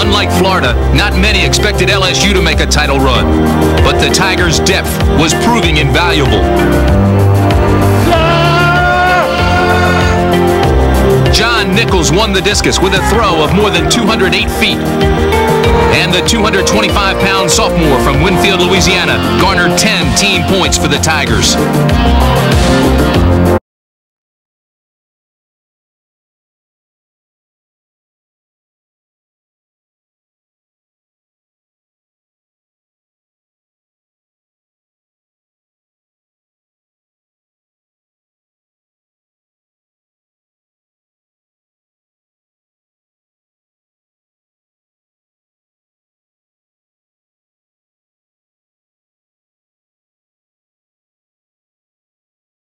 Unlike Florida, not many expected LSU to make a title run, but the Tigers' depth was proving invaluable. John Nichols won the discus with a throw of more than 208 feet. And the 225-pound sophomore from Winnfield, Louisiana, garnered 10 team points for the Tigers.